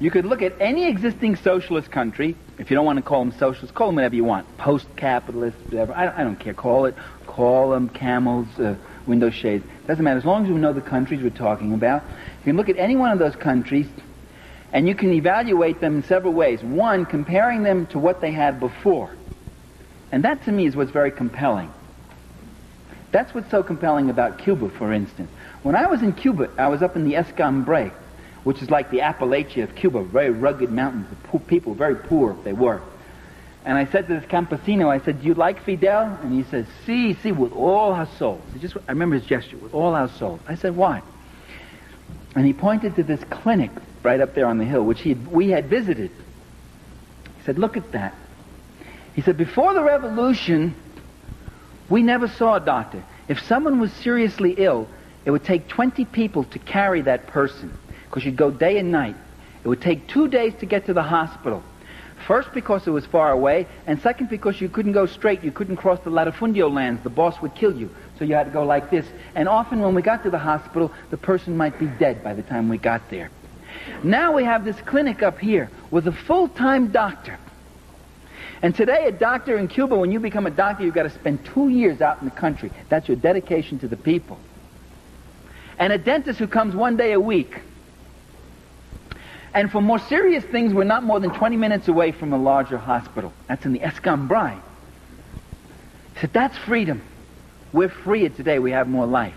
You could look at any existing socialist country, if you don't want to call them socialist, call them whatever you want. Post-capitalist, whatever. I, I don't care. Call it, call them camels, uh, window shades. Doesn't matter. As long as we know the countries we're talking about. You can look at any one of those countries, and you can evaluate them in several ways. One, comparing them to what they had before. And that to me is what's very compelling. That's what's so compelling about Cuba, for instance. When I was in Cuba, I was up in the Escambray, which is like the Appalachia of Cuba, very rugged mountains, the people, very poor if they were. And I said to this campesino, I said, do you like Fidel? And he says, si, si, with all our souls. Just, I remember his gesture, with all our souls. I said, why? And he pointed to this clinic right up there on the hill, which he had, we had visited. He said, look at that. He said, before the revolution, we never saw a doctor. If someone was seriously ill, it would take 20 people to carry that person because you'd go day and night. It would take two days to get to the hospital. First, because it was far away, and second, because you couldn't go straight. You couldn't cross the latifundio lands. The boss would kill you. So you had to go like this. And often, when we got to the hospital, the person might be dead by the time we got there. Now we have this clinic up here with a full time doctor and today, a doctor in Cuba, when you become a doctor, you've got to spend two years out in the country. That's your dedication to the people. And a dentist who comes one day a week. And for more serious things, we're not more than 20 minutes away from a larger hospital. That's in the Escambray. He said, that's freedom. We're freer today. We have more life.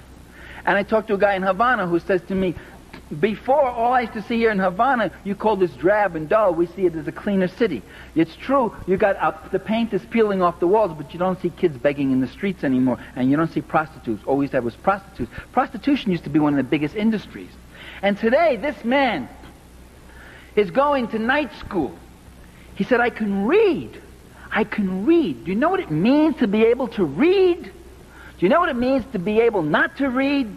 And I talked to a guy in Havana who says to me, before, all I used to see here in Havana, you call this drab and dull. We see it as a cleaner city. It's true, you got uh, the paint is peeling off the walls, but you don't see kids begging in the streets anymore, and you don't see prostitutes. Always used was prostitutes. Prostitution used to be one of the biggest industries. And today, this man is going to night school. He said, I can read. I can read. Do you know what it means to be able to read? Do you know what it means to be able not to read?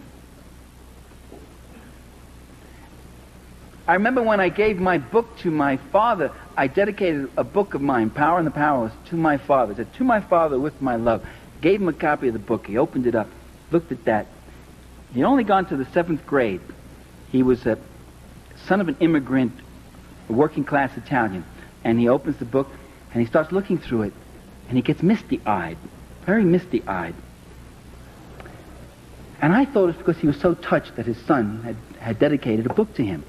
I remember when I gave my book to my father, I dedicated a book of mine, Power and the Powerless, to my father. I said, To my father with my love. Gave him a copy of the book. He opened it up, looked at that. He'd only gone to the seventh grade. He was a son of an immigrant, a working class Italian. And he opens the book and he starts looking through it. And he gets misty eyed, very misty eyed. And I thought it's because he was so touched that his son had, had dedicated a book to him.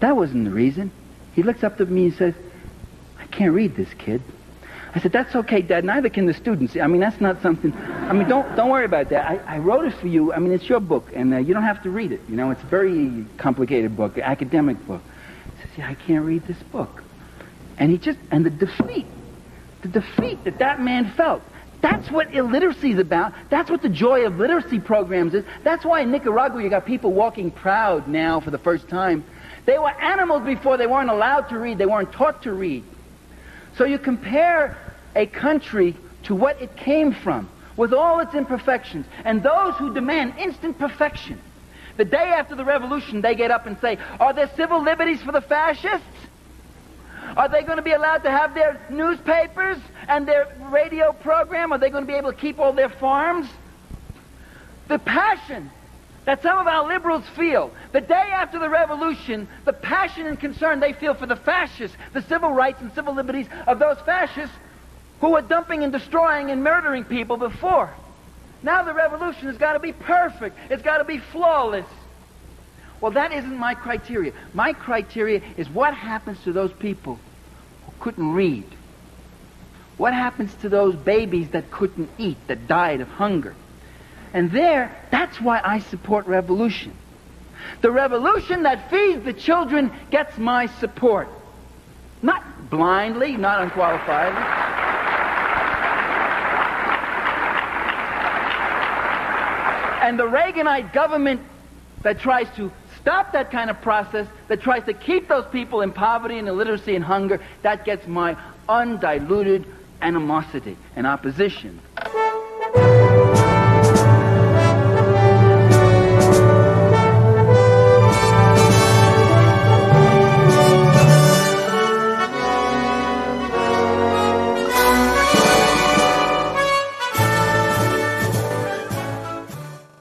That wasn't the reason. He looks up to me and says, I can't read this, kid. I said, that's okay, Dad. Neither can the students. I mean, that's not something. I mean, don't don't worry about that. I, I wrote it for you. I mean, it's your book, and uh, you don't have to read it. You know, it's a very complicated book, academic book. Says, yeah, I can't read this book. And he just and the defeat, the defeat that that man felt. That's what illiteracy is about. That's what the joy of literacy programs is. That's why in Nicaragua you got people walking proud now for the first time they were animals before they weren't allowed to read, they weren't taught to read. So you compare a country to what it came from with all its imperfections and those who demand instant perfection. The day after the revolution, they get up and say, Are there civil liberties for the fascists? Are they going to be allowed to have their newspapers and their radio program? Are they going to be able to keep all their farms? The passion that some of our liberals feel. The day after the revolution, the passion and concern they feel for the fascists, the civil rights and civil liberties of those fascists who were dumping and destroying and murdering people before. Now the revolution has got to be perfect. It's got to be flawless. Well, that isn't my criteria. My criteria is what happens to those people who couldn't read? What happens to those babies that couldn't eat, that died of hunger? And there, that's why I support revolution. The revolution that feeds the children gets my support. Not blindly, not unqualifiedly. And the Reaganite government that tries to stop that kind of process, that tries to keep those people in poverty and illiteracy and hunger, that gets my undiluted animosity and opposition.